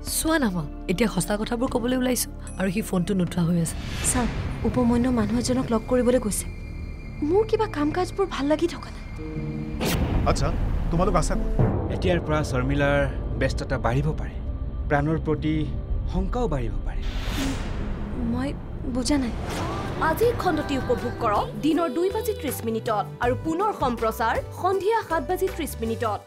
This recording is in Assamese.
চোৱা না নামা এতিয়া সঁচা কথাবোৰ ক'বলৈ ওলাইছোঁ আৰু সি ফোনটো নোঠোৱা হৈ আছে। ছাৰ উপমন্য মানুহ এজনক লগ কৰিবলৈ গৈছে। মোৰ কিবা কাম কাজবোৰ ভাল লাগি থকা নাই। আচ্ছা তোমালোক আছা এতিয়াৰ পৰা শৰ্মিলাৰ ব্যস্ততা বাঢ়িব পাৰে। প্ৰাণৰ প্ৰতি শংকাও বাঢ়িব পাৰে। মই বুজা নাই। আজিৰ খণ্ডটি উপভোগ কৰক দিনৰ দুই বাজি ত্ৰিছ মিনিটত আৰু পুনৰ সম্প্ৰচাৰ সন্ধিয়া সাত বাজি ত্ৰিছ মিনিটত।